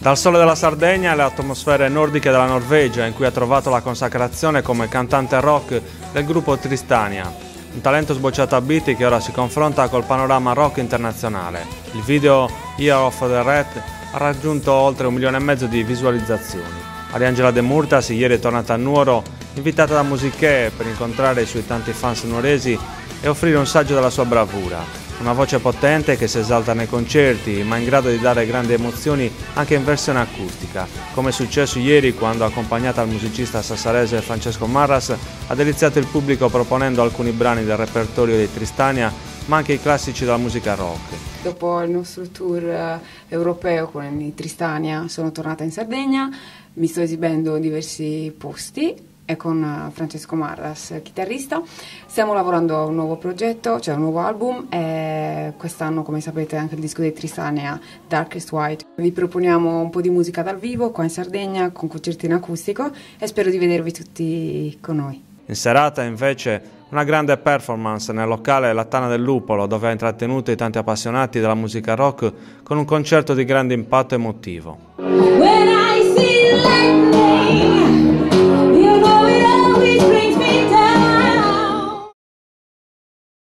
Dal sole della Sardegna alle atmosfere nordiche della Norvegia, in cui ha trovato la consacrazione come cantante rock del gruppo Tristania, un talento sbocciato a beat che ora si confronta col panorama rock internazionale. Il video Year of the Red ha raggiunto oltre un milione e mezzo di visualizzazioni. Ariangela De Murtas ieri è tornata a Nuoro, invitata da Musiché per incontrare i suoi tanti fans nuoresi e offrire un saggio della sua bravura. Una voce potente che si esalta nei concerti, ma in grado di dare grandi emozioni anche in versione acustica, come è successo ieri quando, accompagnata al musicista sassarese Francesco Marras, ha deliziato il pubblico proponendo alcuni brani del repertorio di Tristania, ma anche i classici della musica rock. Dopo il nostro tour eh, europeo con Tristania sono tornata in Sardegna, mi sto esibendo in diversi posti e con eh, Francesco Marras, chitarrista. Stiamo lavorando a un nuovo progetto, cioè un nuovo album e quest'anno, come sapete, anche il disco di Tristania, Darkest White. Vi proponiamo un po' di musica dal vivo qua in Sardegna con concerti in acustico e spero di vedervi tutti con noi. In serata invece una grande performance nel locale La Tana del Lupolo dove ha intrattenuto i tanti appassionati della musica rock con un concerto di grande impatto emotivo.